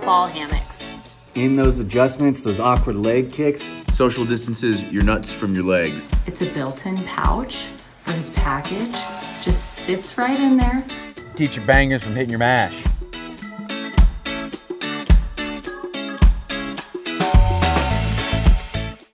ball hammocks. In those adjustments, those awkward leg kicks. Social distances your nuts from your legs. It's a built-in pouch for his package. Just sits right in there. Keeps your bangers from hitting your mash.